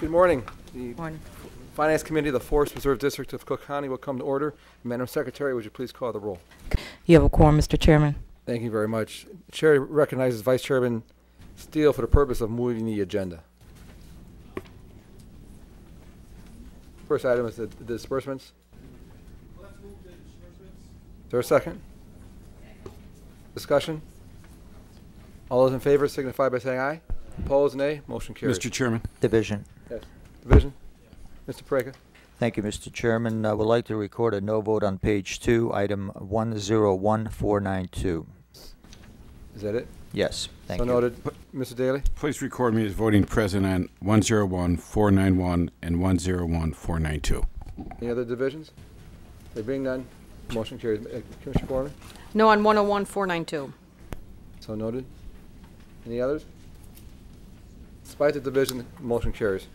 Good morning. The Morning. Finance Committee of the Forest Preserve District of Cook County will come to order. Madam Secretary, would you please call the roll? You have a quorum, Mr. Chairman. Thank you very much. Chair recognizes Vice Chairman Steele for the purpose of moving the agenda. First item is the the disbursements. Is there a second? Discussion? All those in favor signify by saying aye. Opposed, nay. Motion carries. Mr. Chairman, Division. Yes. Division? Mr. Peraica? Thank you, Mr. Chairman. I would like to record a no vote on page two, item 101492. Is that it? Yes, thank you. So you. noted. P- Mr. Daley? please record me as voting present on 101-491 and 101-492. Any other divisions? There being none, motion carries. Uh, Commissioner Foreman? No on 101, 492. So noted. Any others? Despite the division, motion carries.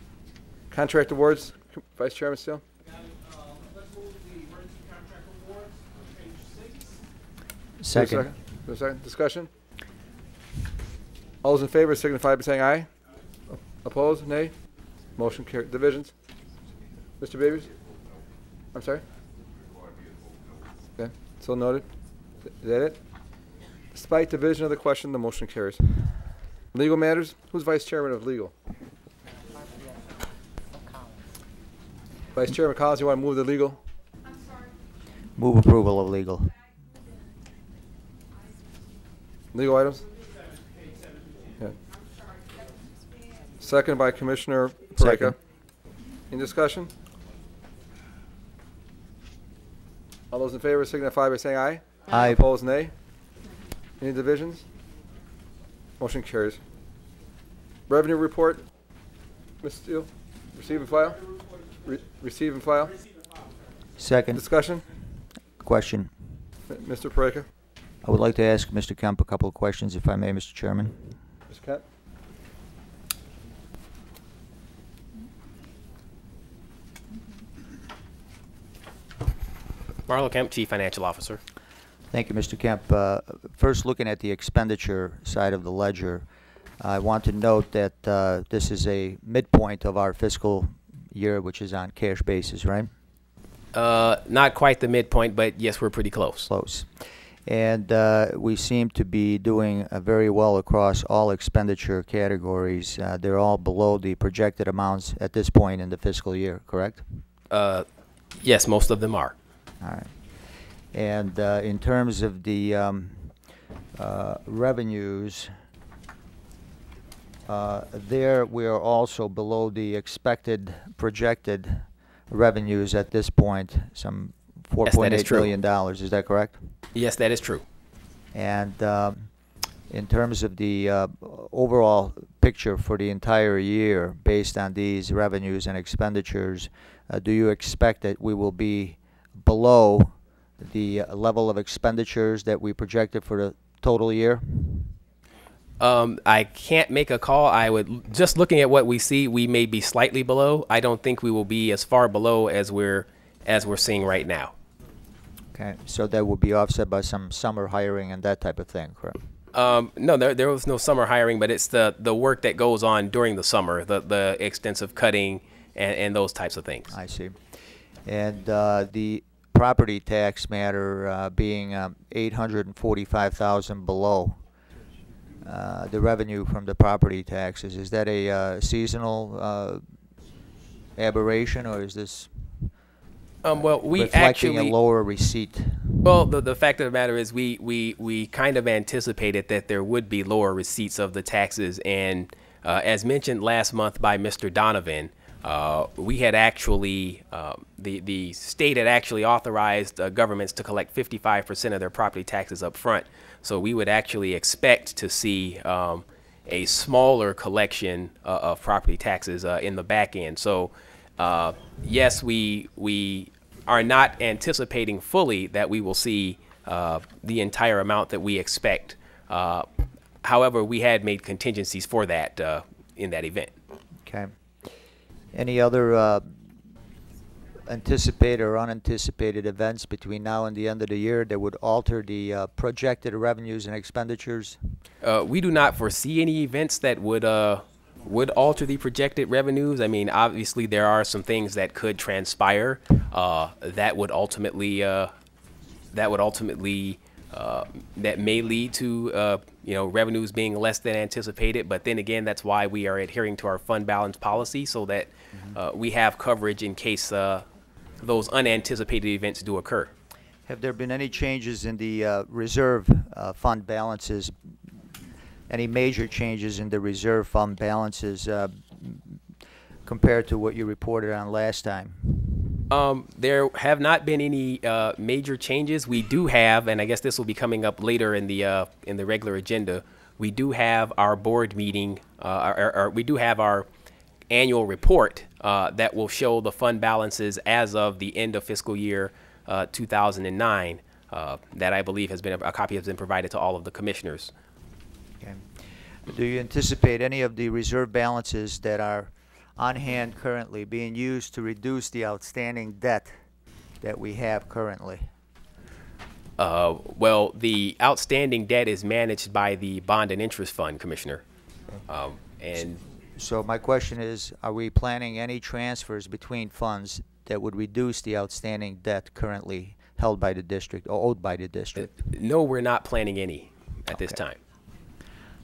Contract awards, Vice Chairman Steele? Let's move the emergency contract awards on page six. A Second. A second? Discussion? All those in favor signify by saying aye. Opposed, nay? Motion carries. Divisions? Mr. Davies? I'm sorry? Okay, so noted. Is that it? Despite division of the question, the motion carries. Legal matters? Who's Vice Chairman of Legal? Vice Chairman Collins, you want to move the legal? Move approval of legal. Legal items? Yeah. Second by Commissioner Peraica. In discussion? All those in favor signify by saying aye. Aye. Opposed, nay. Any divisions? Motion carries. Revenue report, Ms. Steele, receive and file? Re- Receive and file? Second Discussion? question. M- Mr. Peraica? I would like to ask Mr. Kemp a couple of questions, if I may, Mr. Chairman. Mr. Kent? Marlo Kemp, Chief Financial Officer. Thank you, Mr. Kemp. Uh, First, looking at the expenditure side of the ledger, I want to note that uh, this is a midpoint of our fiscal year, which is on cash basis, right? Uh, not quite the midpoint, but yes, we're pretty close. close. And uh, we seem to be doing uh, very well across all expenditure categories. Uh, They're all below the projected amounts at this point in the fiscal year, correct? Uh, yes, most of them are. All right. And uh, in terms of the um, uh, revenues, uh, there, we are also below the expected projected revenues at this point, some Yes, that is $4.8 true. million dollars. Is that correct? Yes, that is true. And um, in terms of the uh, overall picture for the entire year, based on these revenues and expenditures, uh, do you expect that we will be below the level of expenditures that we projected for the total year? Um, I can't make a call. I would just looking at what we see, we may be slightly below. I don't think we will be as far below as we're as we're seeing right now. Okay, so that will be offset by some summer hiring and that type of thing, correct? Um, no, there, there was no summer hiring, but it's the, the work that goes on during the summer, the, the extensive cutting and, and those types of things. I see. And uh, the property tax matter uh, being um, 845,000 below uh, the revenue from the property taxes, is that a uh, seasonal uh, aberration or is this Um, well, we reflecting actually a lower receipt? Well, the, the fact of the matter is, we, we, we kind of anticipated that there would be lower receipts of the taxes. And uh, as mentioned last month by Mr. Donovan, uh, we had actually, um, the, the state had actually authorized uh, governments to collect 55% of their property taxes up front. So we would actually expect to see um, a smaller collection uh, of property taxes uh, in the back end. So, uh, yes, we we are not anticipating fully that we will see uh, the entire amount that we expect. Uh, however, we had made contingencies for that uh, in that event. Any other uh, anticipated or unanticipated events between now and the end of the year that would alter the uh, projected revenues and expenditures? Uh, we do not foresee any events that would uh, would alter the projected revenues. I mean, obviously, there are some things that could transpire uh, that would ultimately uh, that would ultimately uh, that may lead to uh, you know revenues being less than anticipated. But then again, that's why we are adhering to our fund balance policy so that uh, we have coverage in case uh, those unanticipated events do occur. Have there been any changes in the uh, reserve uh, fund balances? Any major changes in the reserve fund balances uh, compared to what you reported on last time? Um, there have not been any uh, major changes. We do have, and I guess this will be coming up later in the uh, in the regular agenda. We do have our board meeting. Uh, we do have our annual report uh, that will show the fund balances as of the end of fiscal year uh, 2009. Uh, that I believe has been a copy has been provided to all of the commissioners. Okay. Do you anticipate any of the reserve balances that are on hand currently being used to reduce the outstanding debt that we have currently? Uh, well, the outstanding debt is managed by the bond and interest fund, Commissioner, um, and So my question is, are we planning any transfers between funds that would reduce the outstanding debt currently held by the district or owed by the district? no, we're not planning any at this time.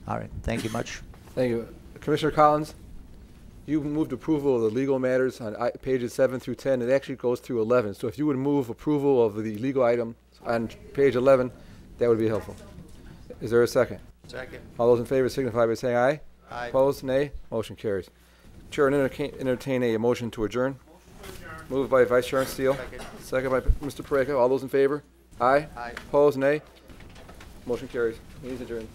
All right, thank you much. Thank you. Commissioner Collins, you moved approval of the legal matters on i- pages seven through 10. It actually goes through 11. So if you would move approval of the legal item on page 11, that would be helpful. Is there a second? Second. All those in favor signify by saying aye. Aye. Opposed, nay. Motion carries. Chair, will entertain entertain a motion to adjourn. Moved by Vice Chair Steele. Second. Second by Mr. Peraica. All those in favor? Aye. Aye. Opposed, nay. Motion carries. Meeting's adjourned.